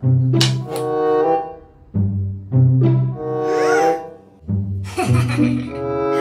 Ha ha ha!